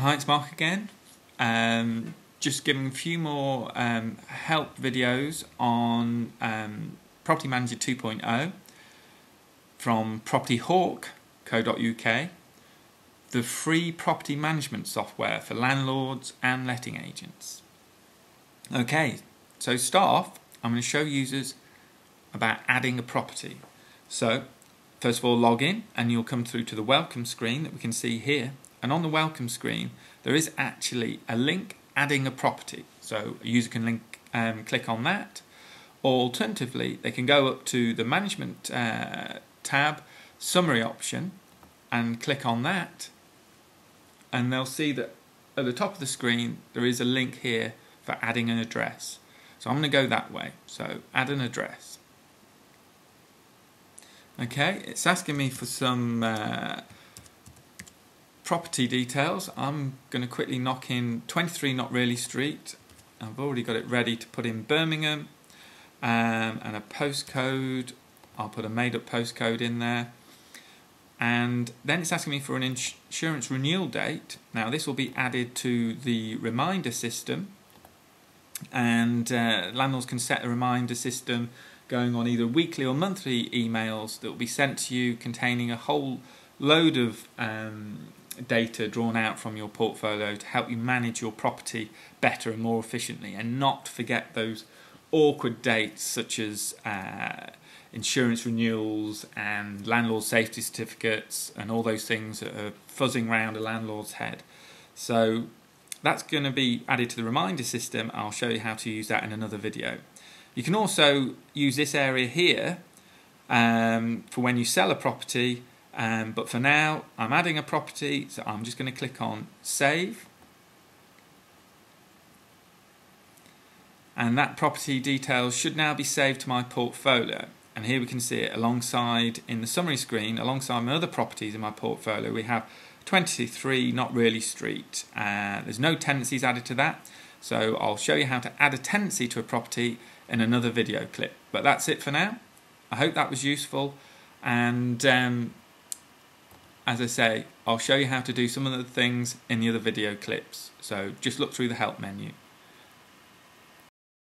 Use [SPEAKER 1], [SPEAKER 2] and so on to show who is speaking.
[SPEAKER 1] Hi, it's Mark again. Um, just giving a few more um, help videos on um, Property Manager 2.0 from propertyhawk.co.uk, the free property management software for landlords and letting agents. Okay, so start off, I'm going to show users about adding a property. So, first of all, log in and you'll come through to the welcome screen that we can see here and on the welcome screen there is actually a link adding a property. So a user can link um, click on that. Or alternatively they can go up to the management uh, tab summary option and click on that. And they'll see that at the top of the screen there is a link here for adding an address. So I'm going to go that way. So add an address. Okay it's asking me for some uh, property details, I'm going to quickly knock in 23 Not Really Street. I've already got it ready to put in Birmingham um, and a postcode. I'll put a made up postcode in there. And then it's asking me for an insurance renewal date. Now, this will be added to the reminder system, and uh, landlords can set a reminder system going on either weekly or monthly emails that will be sent to you containing a whole load of um, data drawn out from your portfolio to help you manage your property better and more efficiently and not forget those awkward dates such as uh, insurance renewals and landlord safety certificates and all those things that are fuzzing around a landlord's head. So that's going to be added to the reminder system. I'll show you how to use that in another video. You can also use this area here um, for when you sell a property um, but for now, I'm adding a property, so I'm just going to click on Save. And that property details should now be saved to my portfolio. And here we can see it alongside, in the summary screen, alongside my other properties in my portfolio, we have 23 Not Really Street. Uh, there's no tenancies added to that, so I'll show you how to add a tenancy to a property in another video clip. But that's it for now. I hope that was useful, and um, as I say, I'll show you how to do some of the things in the other video clips. So just look through the help menu.